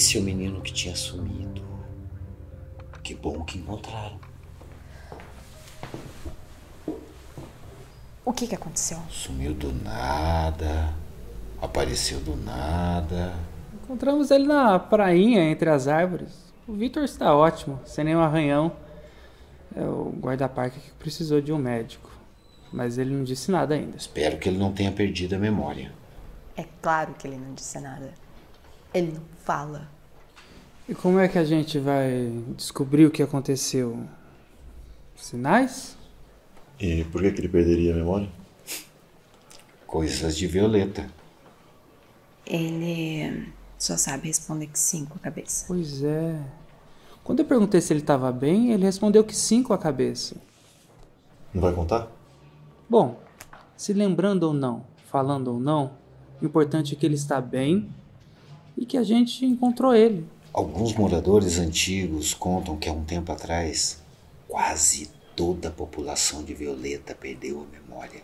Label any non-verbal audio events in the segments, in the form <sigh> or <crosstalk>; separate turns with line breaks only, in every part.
Esse é o menino que tinha sumido. Que bom que encontraram.
O que que aconteceu?
Sumiu do nada. Apareceu do nada.
Encontramos ele na prainha entre as árvores. O Victor está ótimo, sem nenhum arranhão. É o guarda-parque que precisou de um médico. Mas ele não disse nada ainda.
Espero que ele não tenha perdido a memória.
É claro que ele não disse nada. Ele não fala.
E como é que a gente vai descobrir o que aconteceu? Sinais?
E por que, que ele perderia a memória?
Coisas de Violeta.
Ele só sabe responder que sim com a cabeça.
Pois é. Quando eu perguntei se ele estava bem, ele respondeu que sim com a cabeça.
Não vai contar?
Bom, se lembrando ou não, falando ou não, o importante é que ele está bem e que a gente encontrou ele.
Alguns moradores antigos contam que há um tempo atrás, quase toda a população de Violeta perdeu a memória.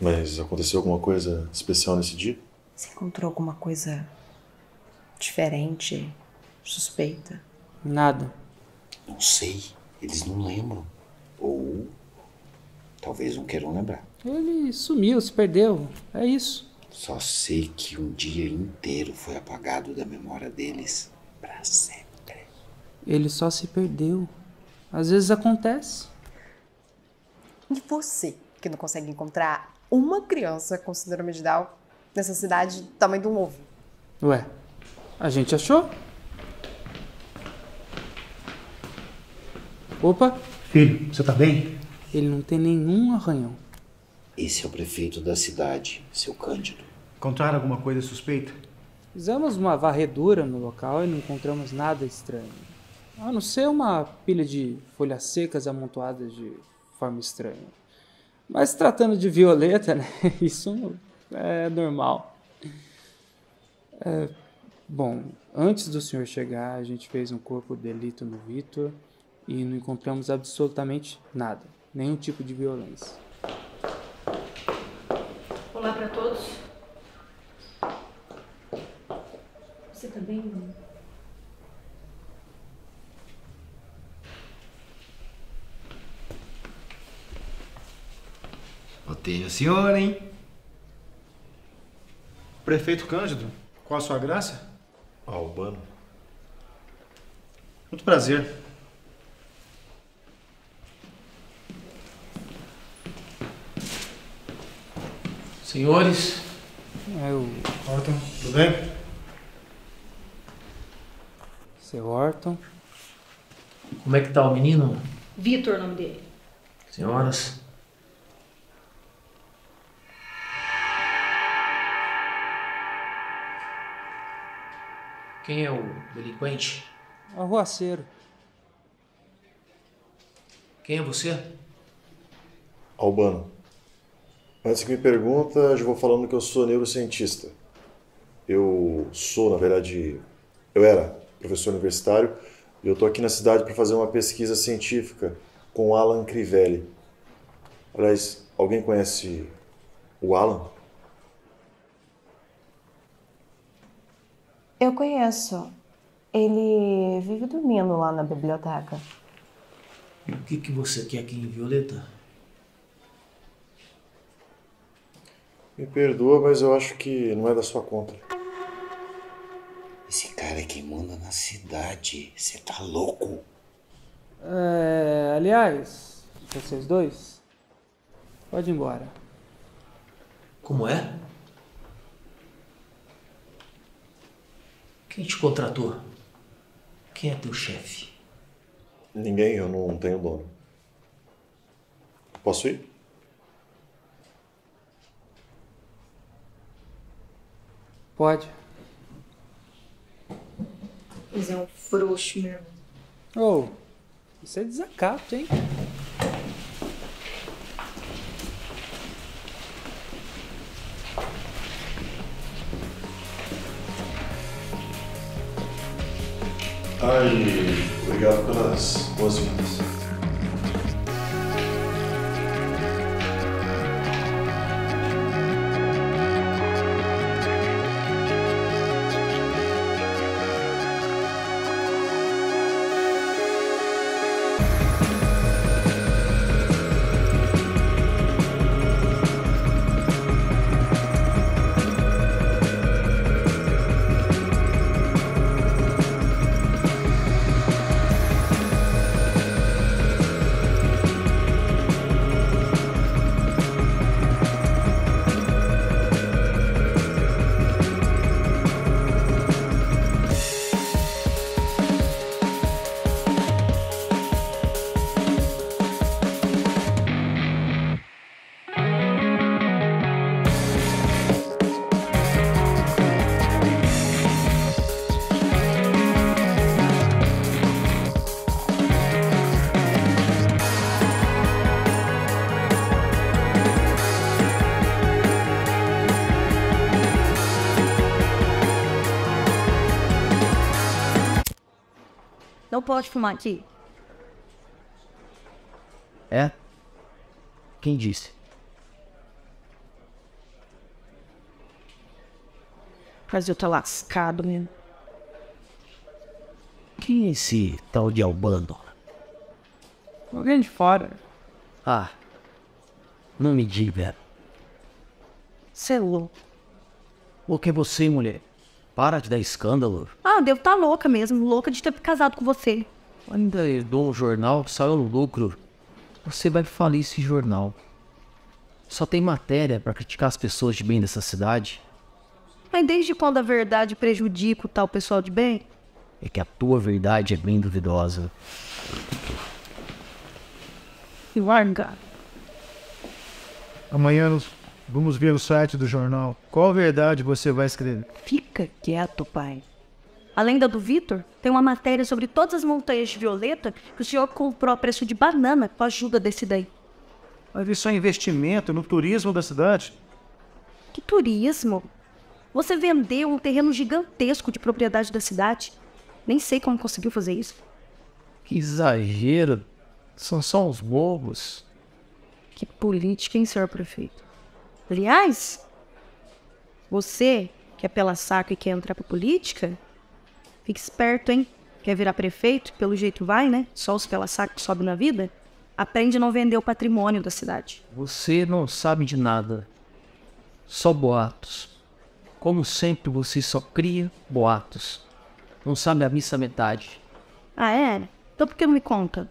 Mas aconteceu alguma coisa especial nesse dia?
Você encontrou alguma coisa diferente, suspeita?
Nada.
Não sei, eles não lembram. Ou talvez não queiram lembrar.
Ele sumiu, se perdeu. É isso.
Só sei que um dia inteiro foi apagado da memória deles para sempre.
Ele só se perdeu. Às vezes acontece.
E você, que não consegue encontrar uma criança com síndrome de Down nessa cidade do tamanho de um ovo?
Ué, a gente achou? Opa,
Filho, você tá bem?
ele não tem nenhum arranhão.
Esse é o prefeito da cidade, seu Cândido.
Encontraram alguma coisa suspeita?
Fizemos uma varredura no local e não encontramos nada estranho. A não ser uma pilha de folhas secas amontoadas de forma estranha. Mas tratando de violeta, né? <laughs> Isso é normal. É, bom, antes do senhor chegar, a gente fez um corpo de delito no Vitor e não encontramos absolutamente nada. Nenhum tipo de violência.
Olá para todos. Você tá bem?
Botei o senhor, hein?
Prefeito Cândido, qual a sua graça?
Albano.
Muito prazer.
Senhores,
É o
Orton, tudo bem?
seu Orton.
como é que tá o menino?
Vitor, o nome dele.
Senhoras? Quem é o delinquente?
Arruaceiro.
Quem é você?
Albano. Antes que me pergunta, já vou falando que eu sou neurocientista. Eu sou, na verdade, eu era professor universitário e eu estou aqui na cidade para fazer uma pesquisa científica com o Alan Crivelli. Aliás, alguém conhece o Alan?
Eu conheço. Ele vive dormindo lá na biblioteca.
E o que, que você quer aqui em Violeta?
Me perdoa, mas eu acho que não é da sua conta.
Esse cara é quem manda na cidade. Você tá louco?
É, aliás, vocês dois, pode ir embora.
Como é? Quem te contratou? Quem é teu chefe?
Ninguém, eu não tenho dono. Posso ir?
Pode.
Mas é um frouxo mesmo.
Oh, isso é desacato, hein?
Ai, obrigado pelas boas-vindas.
Não pode fumar aqui.
É? Quem disse?
O Brasil tá lascado, né?
Quem é esse tal de Albano?
Alguém de fora.
Ah, não me diga.
Cê é louco.
O que é você, mulher? Para de dar escândalo.
Ah, eu devo estar louca mesmo. Louca de ter casado com você.
Ainda herdou um jornal que saiu no lucro. Você vai falir esse jornal. Só tem matéria pra criticar as pessoas de bem dessa cidade.
Mas desde quando a verdade prejudica o tal pessoal de bem?
É que a tua verdade é bem duvidosa.
Larga.
Amanhã nós vamos ver o site do jornal. Qual verdade você vai escrever?
Fica quieto, pai. Além da do Vitor, tem uma matéria sobre todas as montanhas de violeta que o senhor comprou a preço de banana com a ajuda desse daí.
Mas isso é investimento no turismo da cidade.
Que turismo? Você vendeu um terreno gigantesco de propriedade da cidade. Nem sei como conseguiu fazer isso.
Que exagero. São só os bobos.
Que política, hein, senhor prefeito? Aliás, você que é pela saco e quer entrar pra política, fique esperto, hein? Quer virar prefeito? Pelo jeito vai, né? Só os pela saco sobe na vida. Aprende a não vender o patrimônio da cidade.
Você não sabe de nada. Só boatos. Como sempre, você só cria boatos. Não sabe a missa metade.
Ah, é? Então por que não me conta?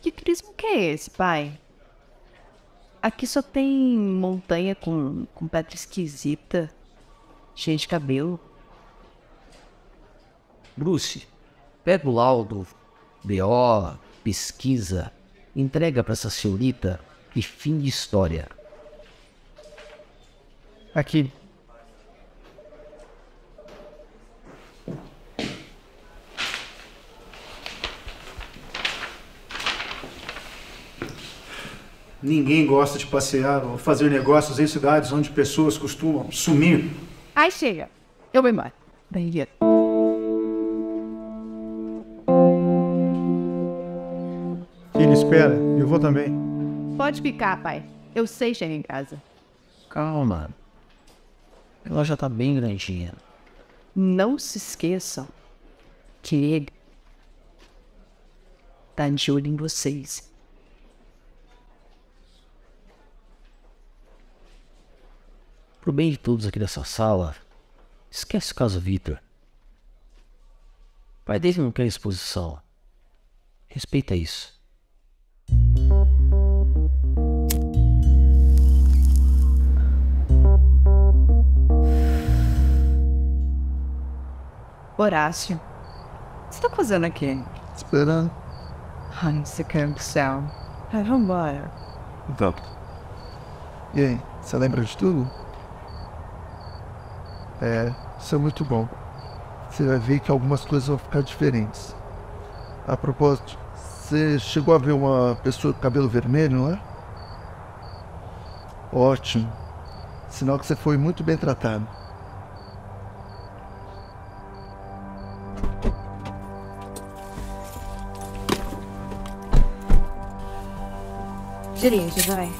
Que turismo que é esse, pai? Aqui só tem montanha com, com pedra esquisita, cheia de cabelo.
Bruce, pega o laudo, BO, pesquisa, entrega pra essa senhorita e fim de história.
Aqui. Ninguém gosta de passear ou fazer negócios em cidades onde pessoas costumam sumir.
Ai, chega. Eu vou embora. Daí,
Filho, espera. Eu vou também.
Pode ficar, pai. Eu sei chegar em casa.
Calma. Ela já tá bem grandinha.
Não se esqueçam que ele tá de olho em vocês.
Pro bem de todos aqui dessa sala, esquece o caso Victor. Pai dele não quer exposição. Respeita isso.
Horácio, o que você tá fazendo aqui?
Esperando.
Ai, você quer do céu. Ai, vambora.
Então. E aí, você lembra de tudo? É, isso é muito bom. Você vai ver que algumas coisas vão ficar diferentes. A propósito, você chegou a ver uma pessoa com cabelo vermelho, não é? Ótimo. Sinal que você foi muito bem tratado.
Dirige, vai.